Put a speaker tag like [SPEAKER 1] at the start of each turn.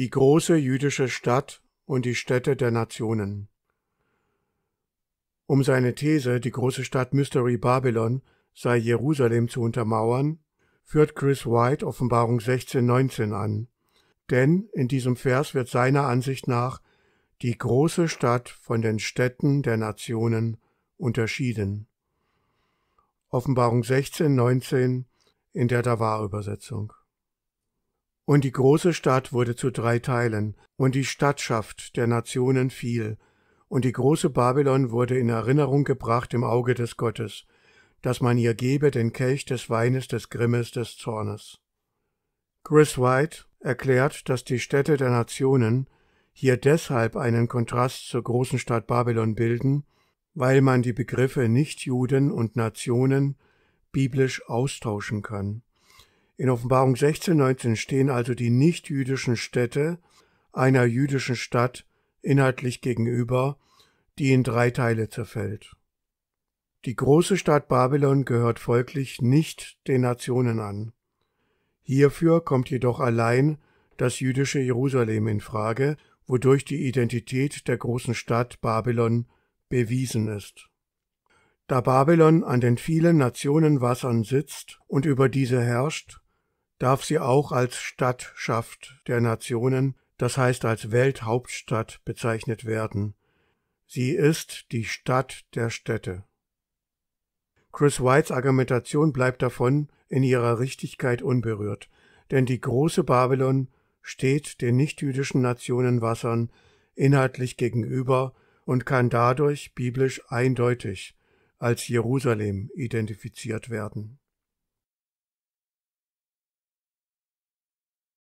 [SPEAKER 1] Die große jüdische Stadt und die Städte der Nationen. Um seine These, die große Stadt Mystery Babylon sei Jerusalem zu untermauern, führt Chris White Offenbarung 16,19 an. Denn in diesem Vers wird seiner Ansicht nach die große Stadt von den Städten der Nationen unterschieden. Offenbarung 16,19 in der Davar-Übersetzung. Und die große Stadt wurde zu drei Teilen, und die Stadtschaft der Nationen fiel, und die große Babylon wurde in Erinnerung gebracht im Auge des Gottes, dass man ihr gebe den Kelch des Weines des Grimmes des Zornes. Chris White erklärt, dass die Städte der Nationen hier deshalb einen Kontrast zur großen Stadt Babylon bilden, weil man die Begriffe Nichtjuden und Nationen biblisch austauschen kann. In Offenbarung 16, 19 stehen also die nichtjüdischen Städte einer jüdischen Stadt inhaltlich gegenüber, die in drei Teile zerfällt. Die große Stadt Babylon gehört folglich nicht den Nationen an. Hierfür kommt jedoch allein das jüdische Jerusalem in Frage, wodurch die Identität der großen Stadt Babylon bewiesen ist. Da Babylon an den vielen Nationenwassern sitzt und über diese herrscht, darf sie auch als Stadtschaft der Nationen, das heißt als Welthauptstadt bezeichnet werden. Sie ist die Stadt der Städte. Chris Whites Argumentation bleibt davon in ihrer Richtigkeit unberührt, denn die große Babylon steht den nichtjüdischen Nationenwassern inhaltlich gegenüber und kann dadurch biblisch eindeutig als Jerusalem identifiziert werden